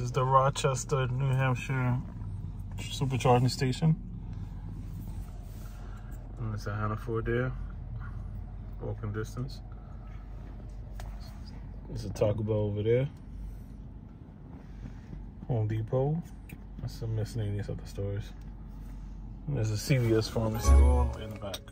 Is the Rochester, New Hampshire supercharging station. And it's a Hannaford there, walking distance. There's a Taco Bell over there. Home Depot. That's some miscellaneous other stores. And there's a CVS pharmacy all the way in the back.